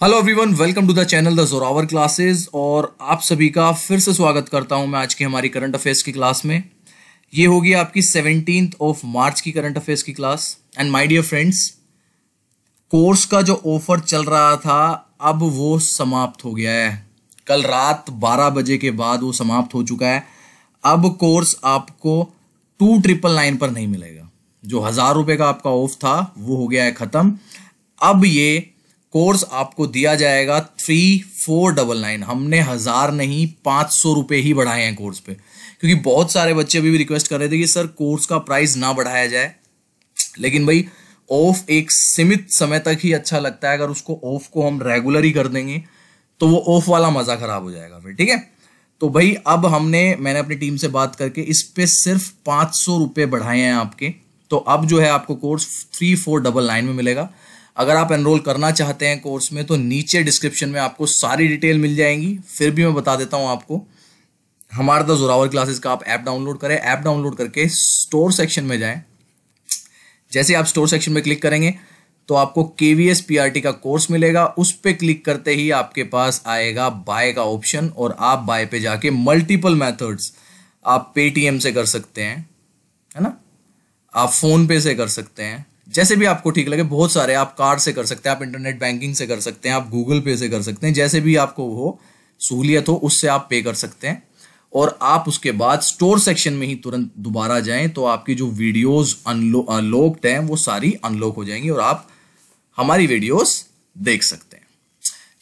Hello everyone welcome to the channel the Zorawar classes और आप सभी का फिर से स्वागत करता हूँ मैं आज की हमारी करंट अफेयर्स की क्लास में। ये होगी आपकी सेवनटीन ऑफ़ मार्च की करंट अफेयर्स की class and my dear friends course का जो ऑफ़र चल रहा था, अब वो समाप्त हो गया है। कल रात 12 बजे के बाद वो समाप्त हो चुका है। अब कोर्स आपको टू ट्रिपल नाइन पर नहीं मिलेगा। जो हज़ार रुपए का आपका ऑफ़ था, वो हो गया है खत्म। अब ये कोर्स आपको दिया जाएगा थ्री फोर डबल नाइन हमने हज़ार नहीं, पाँच सौ रुपए ही बढ़ाए हैं कोर्स पे। क्योंकि बहुत सारे बच्चे अभी भी रिक्वेस्ट कर रहे थे कि, सर कोर्स का प्राइस ना बढ़ाया जाए। लेकिन भाई ऑफ़ एक सीमित समय तक ही अच्छा लगता है। अगर उसको ऑफ़ को हम रेगुलर ही कर देंगे तो वो ऑफ़ वाला मज़ा खराब हो जाएगा फिर, ठीक है? तो भाई, अब हमने, मैंने अपनी टीम से बात करके इस पे सिर्फ़ पाँच सौ रुपए बढ़ाए हैं आपके। तो अब जो है आपको course three four double nine में मिलेगा। अगर आप एनरोल करना चाहते हैं कोर्स में तो नीचे डिस्क्रिप्शन में आपको सारी डिटेल मिल जाएँगी। फिर भी मैं बता देता हूँ आपको, हमारा द जोरावर क्लासेस का आप ऐप डाउनलोड करें। ऐप डाउनलोड करके स्टोर सेक्शन में जाएँ। जैसे आप स्टोर सेक्शन में क्लिक करेंगे तो आपको केवीएस पीआरटी का कोर्स मिलेगा। उस पर क्लिक करते ही आपके पास आएगा बाय का ऑप्शन और आप बाय पे जाके मल्टीपल मेथड्स आप पेटीएम से कर सकते हैं, है ना? आप फ़ोन पे से कर सकते हैं। जैसे भी आपको ठीक लगे, बहुत सारे आप कार्ड से कर सकते हैं, आप इंटरनेट बैंकिंग से कर सकते हैं, आप गूगल पे से कर सकते हैं, जैसे भी आपको हो, सहूलियत हो, उससे आप पे कर सकते हैं। और आप उसके बाद स्टोर सेक्शन में ही तुरंत दोबारा जाएँ तो आपकी जो वीडियोस अनलॉक्ड हैं, वो सारी अनलॉक हो जाएँगी और आप हमारी वीडियोस देख सकते हैं।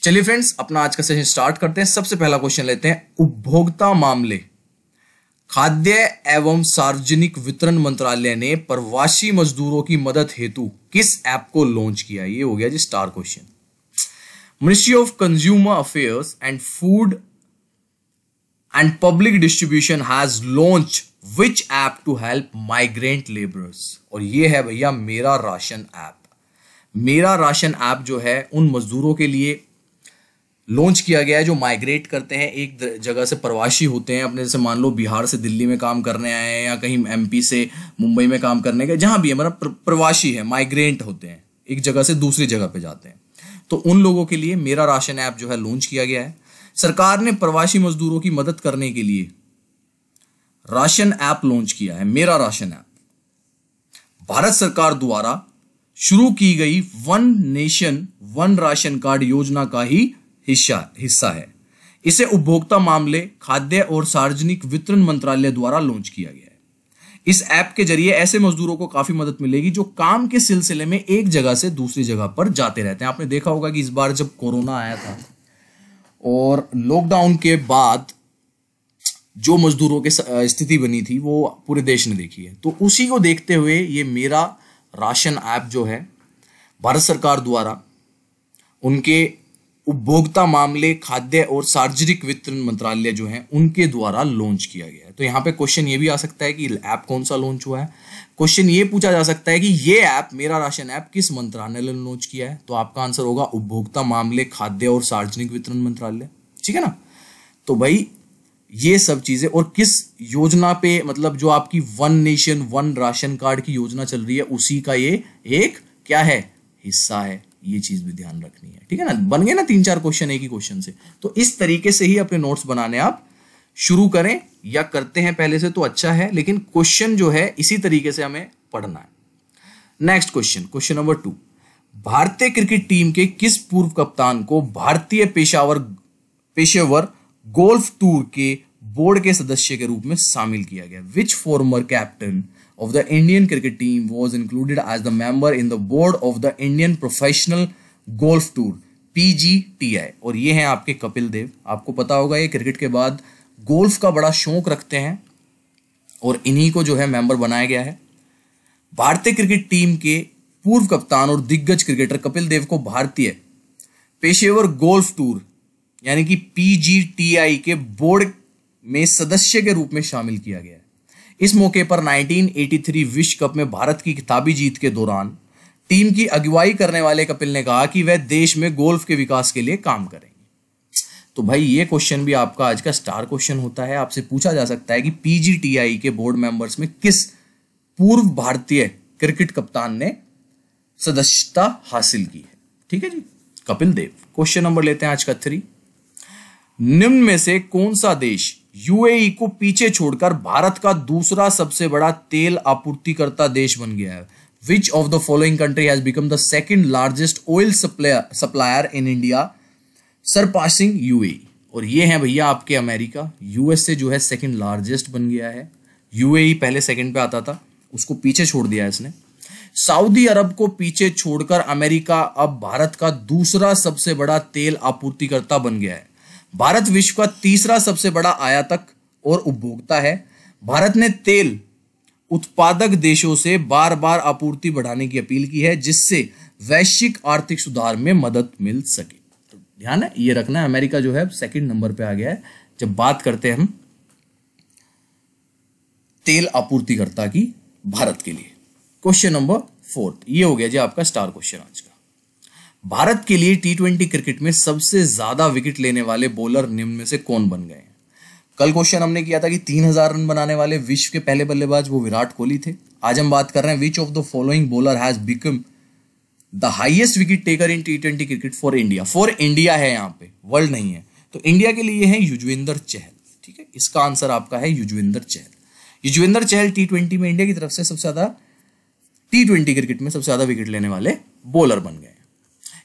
चलिए फ्रेंड्स अपना आज का सेशन स्टार्ट करते हैं। सबसे पहला क्वेश्चन लेते हैं, उपभोक्ता मामले। खाद्य एवं सार्वजनिक वितरण मंत्रालय ने प्रवासी मजदूरों की मदद हेतु किस ऐप को लॉन्च किया? ये हो गया जी star question ministry of consumer affairs and food and public distribution has launch which app to help migrant labourers और ये है भैया मेरा राशन ऐप। मेरा राशन ऐप जो है उन मजदूरों के लिए लॉन्च किया गया है, जो माइग्रेट करते हैं, एक जगह से प्रवासी होते हैं, अपने जैसे मान लो बिहार से दिल्ली में काम करने आए हैं, या कहीं एमपी से मुंबई में काम करने गए, जहाँ भी है मतलब प्रवासी है माइग्रेंट होते हैं, एक जगह से दूसरी जगह पे जाते हैं। तो उन लोगों के लिए मेरा राशन ऐप जो है लॉन्च किया गया है। सरकार ने प्रवासी मजदूरों की मदद करने के लिए राशन ऐप लॉन्च किया है, मेरा राशन ऐप। भारत सरकार द्वारा शुरू की गई one nation, one ration card योजना का ही हिस्सा हिस्सा है। इसे उपभोक्ता मामले, खाद्य और सार्वजनिक वितरण मंत्रालय द्वारा लॉन्च किया गया है। इस ऐप के ज़रिए ऐसे मजदूरों को काफ़ी मदद मिलेगी जो काम के सिलसिले में एक जगह से दूसरी जगह पर जाते रहते हैं। आपने देखा होगा कि इस बार जब कोरोना आया था और लॉकडाउन के बाद जो मजदूरों के स्थिति बनी थी, वो पूरे देश ने देखी है। तो उसी को देखते हुए ये मेरा राशन ऐप जो है, भारत सरकार द्वारा उनके उपभोक्ता मामले, खाद्य और सार्वजनिक वितरण मंत्रालय जो है, उनके द्वारा लॉन्च किया गया है। तो यहाँ पे क्वेश्चन ये भी आ सकता है कि ऐप कौन सा लॉन्च हुआ है? क्वेश्चन ये पूछा जा सकता है कि ये ऐप मेरा राशन ऐप किस मंत्रालय ने लॉन्च किया है? तो आपका आंसर होगा उपभोक्ता मामले, खाद्य और सार्वजनिक वितरण मंत्रालय। ठीक है ना? तो भाई, ये सब चीज़ें और किस योजना पे मतलब जो आपकी one nation one ration card की योजना चल रही है, उसी का ये एक क्या है? हिस्सा है। ये चीज़ भी ध्यान रखनी है। ठीक है ना? बन गए ना तीन चार क्वेश्चन एक ही क्वेश्चन से। तो इस तरीके से ही अपने नोट्स बनाने आप शुरू करें या करते हैं पहले से तो अच्छा है, लेकिन क्वेश्चन जो है, इसी तरीके से हमें पढ़ना है। Next question question number two भारतीय क्रिकेट टीम के किस पूर्व कप्तान को भारतीय पेशावर, पेशेवर गोल्फ टूर के बोर्ड के सदस्य के रूप में शामिल किया गया? Which former captain of the Indian cricket team was included as the member in the board of the Indian Professional Golf Tour PGTI और ये हैं आपके कपिल देव। आपको पता होगा ये क्रिकेट के बाद गोल्फ का बड़ा शौक रखते हैं और इन्हीं को जो है मेंबर बनाया गया है। भारतीय क्रिकेट टीम के पूर्व कप्तान और दिग्गज क्रिकेटर कपिल देव को भारतीय पेशेवर गोल्फ टूर यानी कि पीजीटीआई के बोर्ड में सदस्य के रूप में शामिल किया गया है। इस मौके पर 1983 विश्व कप में भारत की किताबी जीत के दौरान टीम की अगुवाई करने वाले कपिल ने कहा कि वह देश में गोल्फ के विकास के लिए काम करेंगे। तो भाई, ये क्वेश्चन भी आपका आज का स्टार क्वेश्चन होता है। आपसे पूछा जा सकता है कि पीजीटीआई के बोर्ड मेंबर्स में किस पूर्व भारतीय क्रिकेट कप्तान ने सदस्यता हासिल की है? ठीक है जी? कपिल देव क्वेश्चन नंबर लेते हैं आज का थ्री निम्न में से कौन सा देश यूएई को पीछे छोड़कर भारत का दूसरा सबसे बड़ा तेल आपूर्तिकर्ता देश बन गया है। Which of the following country has become the second largest oil supplier in India surpassing UAE और ये है भैया आपके अमेरिका। यूएस से जो है सेकेंड लार्जेस्ट बन गया है। यूएई पहले सेकेंड पे आता था। उसको पीछे छोड़ दिया इसने। सऊदी अरब को पीछे छोड़कर अमेरिका अब भारत का दूसरा सबसे बड़ा तेल आपूर्तिकर्ता बन गया है। भारत विश्व का तीसरा सबसे बड़ा आयातक और उपभोक्ता है। भारत ने तेल उत्पादक देशों से बार बार आपूर्ति बढ़ाने की अपील की है, जिससे वैश्विक आर्थिक सुधार में मदद मिल सके। तो ध्यान है, ये रखना है, अमेरिका जो है सेकंड नंबर पे आ गया है। जब बात करते हैं हम तेल आपूर्तिकर्ता की, भारत के लिए। क्वेश्चन नंबर फोर्थ ये हो गया जी आपका स्टार क्वेश्चन आज का। भारत के लिए टी ट्वेंटी क्रिकेट में सबसे ज़्यादा विकेट लेने वाले बॉलर निम्न में से कौन बन गए कल क्वेश्चन हमने किया था कि तीन हज़ार रन बनाने वाले विश्व के पहले बल्लेबाज वो विराट कोहली थे। आज हम बात कर रहे हैं which of the following bowler has become the highest wicket taker in T twenty cricket for India for India है यहाँ पे वर्ल्ड नहीं है। तो इंडिया के लिए है युजवेंद्र चहल ठीक है? इसका आंसर आपका है युजवेंद्र चहल युजवेंद्र चहल टी ट्वेंटी में इंडिया की तरफ़ से सबसे ज़्यादा टी ट्वेंटी क्रिकेट में सबसे ज़्यादा विकेट लेने वाले बॉलर बन गए।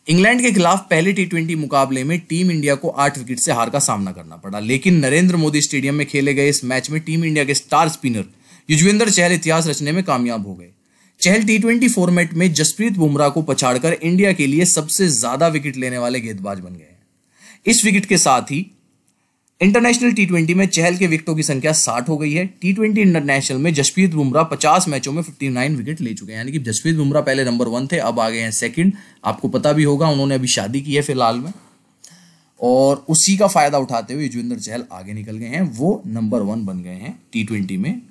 इंग्लैंड के खिलाफ पहले टी मुकाबले में टीम इंडिया को आठ विकेट से हार का सामना करना पड़ा। लेकिन नरेंद्र मोदी स्टेडियम में खेले गए इस मैच में टीम इंडिया के स्टार स्पिनर युजवेंद्र चहल इतिहास रचने में कामयाब हो गए। चहल टी फॉर्मेट में जसप्रीत बुमराह को पछाड़कर इंडिया के लिए सबसे ज़्यादा विकेट लेने वाले गेंदबाज बन गए इस विकेट के साथ ही इंटरनेशनल टी ट्वेंटी में चहल के विकेटों की संख्या साठ हो गई है। टी ट्वेंटी इंटरनेशनल में जसप्रीत बुमराह पचास मैचों में फिफ्टी नाइन विकेट ले चुके हैं। यानी कि जसप्रीत बुमराह पहले नंबर वन थे, अब आ गए हैं सेकंड आपको पता भी होगा, उन्होंने अभी शादी की है फ़िलहाल में। और उसी का फ़ायदा उठाते हुए युजवेंद्र चहल आगे निकल गए हैं। वो नंबर वन बन गए हैं टी ट्वेंटी में।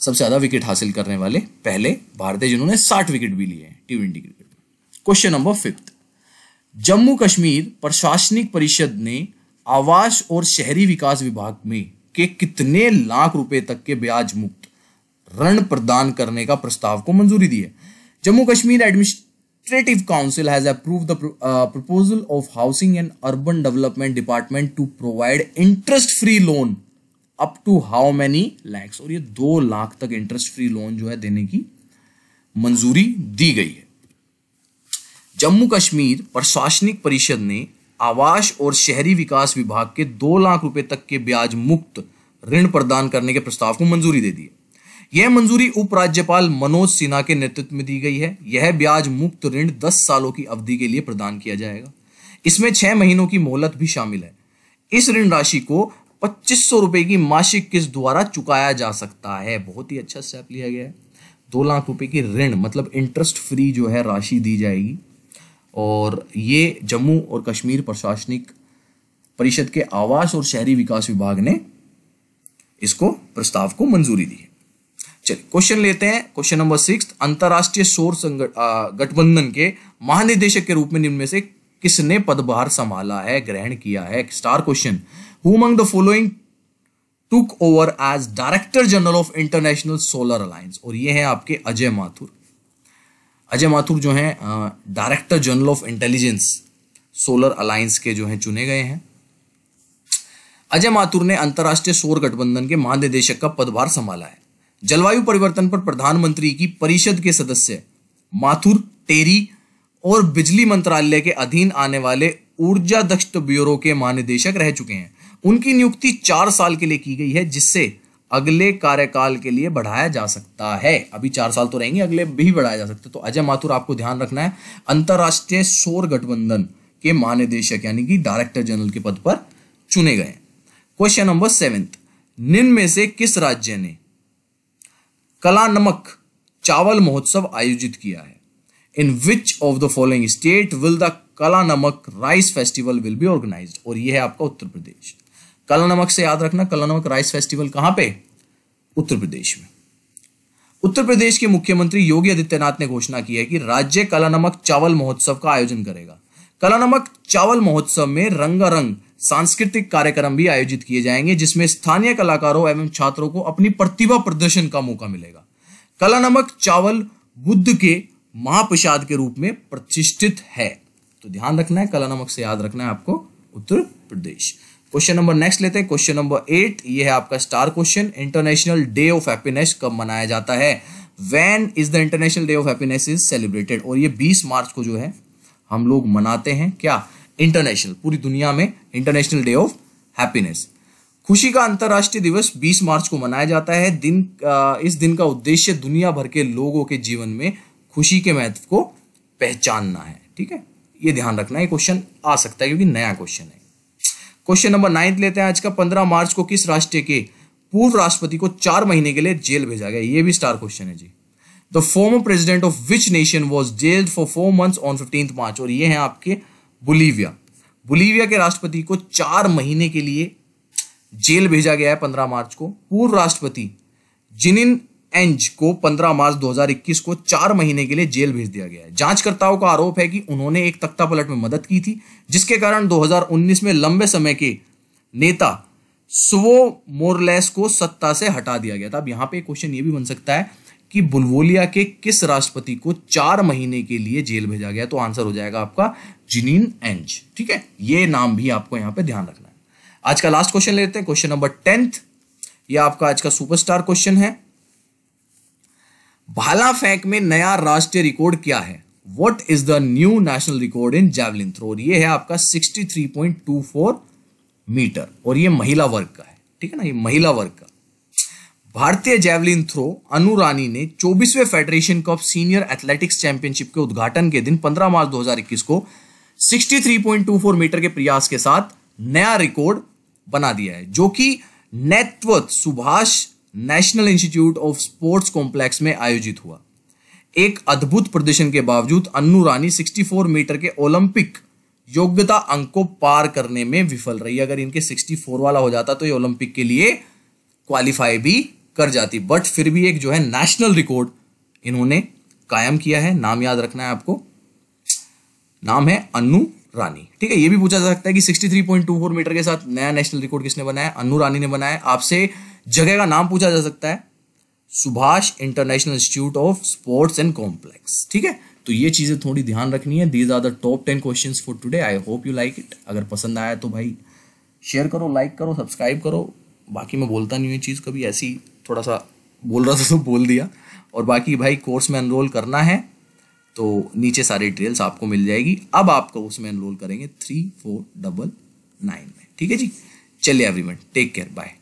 सबसे ज़्यादा विकेट हासिल करने वाले पहले भारतीय जिन्होंने साठ विकेट भी लिए हैं टी ट्वेंटी क्रिकेट में। Question number fifth Jammu Kashmir प्रशासनिक परिषद ने आवास और शहरी विकास विभाग में के कितने लाख रुपए तक के ब्याज मुक्त ऋण प्रदान करने का प्रस्ताव को मंजूरी दी है। Jammu Kashmir administrative council has approve the proposal of housing and urban development department to provide interest free loan up to how many lakhs और ये दो लाख तक इंटरेस्ट फ्री लोन जो है देने की मंजूरी दी गई है। जम्मू कश्मीर प्रशासनिक परिषद ने आवास और शहरी विकास विभाग के दो लाख रुपए तक के ब्याज मुक्त ऋण प्रदान करने के प्रस्ताव को मंजूरी दे दी है। यह मंजूरी उपराज्यपाल मनोज सिन्हा के नेतृत्व में दी गई है। यह ब्याज मुक्त ऋण 10 सालों की अवधि के लिए प्रदान किया जाएगा। इसमें छह महीनों की मोहलत भी शामिल है। इस ऋण राशि को पच्चीस सौ रुपए की मासिक किस्त द्वारा चुकाया जा सकता है। बहुत ही अच्छा स्टेप लिया गया है। दो लाख रुपए की ऋण मतलब इंटरेस्ट फ्री जो है, राशि दी जाएगी। और ये जम्मू और कश्मीर प्रशासनिक परिषद के आवास और शहरी विकास विभाग ने इसको, प्रस्ताव को मंजूरी दी है। चलिए क्वेश्चन लेते हैं। क्वेश्चन नंबर सिक्स अंतरराष्ट्रीय सौर गठबंधन के महानिदेशक के रूप में निम्न में से किसने पदभार संभाला है, ग्रहण किया है? Star question who among the following took over as director general of international solar alliance और ये है आपके अजय माथुर। अजय माथुर जो हैं director general of intelligence solar alliance के जो हैं, चुने गए हैं। अजय माथुर ने अंतर्राष्ट्रीय सौर गठबंधन के महानिदेशक का पदभार संभाला है। जलवायु परिवर्तन पर प्रधानमंत्री की परिषद के सदस्य, माथुर, टेरी और बिजली मंत्रालय के अधीन आने वाले ऊर्जा दक्ष ब्यूरो के महानिदेशक रह चुके हैं। उनकी नियुक्ति चार साल के लिए की गई है, जिससे अगले कार्यकाल के लिए बढ़ाया जा सकता है। अभी चार साल तो रहेंगे, अगले भी बढ़ाया जा सकता है। तो अजय माथुर, आपको ध्यान रखना है, अंतरराष्ट्रीय सौर गठबंधन के महानिदेशक, यानी कि डायरेक्टर जनरल के पद पर चुने गए क्वेश्चन नंबर सेवेंथ निम्न में से किस राज्य ने कला नमक चावल महोत्सव आयोजित किया है? In which of the following state will the Kala Namak rice festival will be organise और यह है आपका उत्तर प्रदेश। कला नमक से याद रखना, कला नमक राइस फेस्टिवल कहाँ पे? उत्तर प्रदेश में। उत्तर प्रदेश के मुख्यमंत्री योगी आदित्यनाथ ने घोषणा की है कि राज्य कला नमक चावल महोत्सव का आयोजन करेगा। कला नमक चावल महोत्सव में रंगारंग सांस्कृतिक कार्यक्रम भी आयोजित किए जाएँगे, जिसमें स्थानीय कलाकारों एवं छात्रों को अपनी प्रतिभा प्रदर्शन का मौका मिलेगा। कला नमक चावल बुद्ध के महाप्रसाद के रूप में प्रतिष्ठित है। तो ध्यान रखना है, कला नमक से याद रखना है आपको Uttar Pradesh. Question number next लेते हैं। क्वेश्चन नंबर एट ये है आपका star question international day of happiness कब मनाया जाता है? When is the international day of happiness is celebrated और ये 20 मार्च को जो है, हम लोग मनाते हैं क्या? इंटरनेशनल पूरी दुनिया में इंटरनेशनल डे ऑफ़ हैप्पीनेस खुशी का अंतरराष्ट्रीय दिवस 20 मार्च को मनाया जाता है। दिन इस दिन का उद्देश्य दुनिया भर के लोगों के जीवन में खुशी के महत्व को पहचानना है। ठीक है? ये ध्यान रखना है क्वेश्चन आ सकता है क्योंकि नया क्वेश्चन है। क्वेश्चन नंबर नाइन्थ लेते हैं आज का पंद्रह मार्च को किस राष्ट्र के पूर्व राष्ट्रपति को चार महीने के लिए जेल भेजा गया? ये भी स्टार क्वेश्चन है जी। The former president of which nation was jailed for four months on fifteenth March और ये है आपके बुलीविया बुलीविया के राष्ट्रपति को चार महीने के लिए जेल भेजा गया है पंद्रह मार्च को। पूर्व राष्ट्रपति जिनिन एंज को 15 मार्च 2021 को चार महीने के लिए जेल भेज दिया गया है। जांचकर्ताओं का आरोप है कि उन्होंने एक तख्ता पलट में मदद की थी, जिसके कारण 2019 में लंबे समय के नेता सुवो मोरलेस को सत्ता से हटा दिया गया था। अब यहाँ पे क्वेश्चन ये भी बन सकता है कि बुलवोलिया के किस राष्ट्रपति को चार महीने के लिए जेल भेजा गया तो आंसर हो जाएगा आपका जिनीन एंज। ठीक है? ये नाम भी आपको यहाँ पे ध्यान रखना है। आज का लास्ट क्वेश्चन लेते हैं। क्वेश्चन नंबर टेंथ ये आपका आज का सुपरस्टार क्वेश्चन है। भाला फेंक में नया राष्ट्रीय रिकॉर्ड क्या है? What is the new national record in javelin throw ये है आपका 63.24 मीटर और ये महिला वर्ग का है, ठीक है ना? ये महिला वर्ग का। भारतीय जैवलिन थ्रो अनु रानी ने 24वें federation cup senior athletics championship के उद्घाटन के दिन 15 मार्च 2021 को 63.24 मीटर के प्रयास के साथ नया रिकॉर्ड बना दिया है, जो कि नेतवत Subhash national institute of sports complex में आयोजित हुआ। एक अद्भुत प्रदर्शन के बावजूद अन्नू रानी 64 मीटर के ओलंपिक योग्यता अंक को पार करने में विफल रही। अगर इनके 64 वाला हो जाता तो ये ओलंपिक के लिए क्वालिफाई भी कर जाती। बट फिर भी एक जो है नेशनल रिकॉर्ड इन्होंने कायम किया है। नाम याद रखना है आपको। नाम है अन्नू रानी। ठीक है, ये भी पूछा जा सकता है कि 63.24 मीटर के साथ नया नेशनल रिकॉर्ड किसने बनाया? अन्नू रानी ने बनाया। आपसे जगह का नाम पूछा जा सकता है, Subhash international institute of sports and complex. ठीक है? तो ये चीज़ें थोड़ी ध्यान रखनी है। These are the top ten questions for today I hope you like it अगर पसंद आया तो भाई शेयर करो लाइक करो सब्सक्राइब करो। बाकी मैं बोलता नहीं हूँ चीज़ कभी, ऐसी थोड़ा सा बोल रहा था तो बोल दिया। और बाकी भाई कोर्स में एनरोल करना है तो नीचे सारी डिटेल्स आपको मिल जाएगी। अब आपको उसमें एनरोल करेंगे थ्री फोर डबल नाइन में। ठीक है जी? चलिए एवरीवन टेक केयर बाय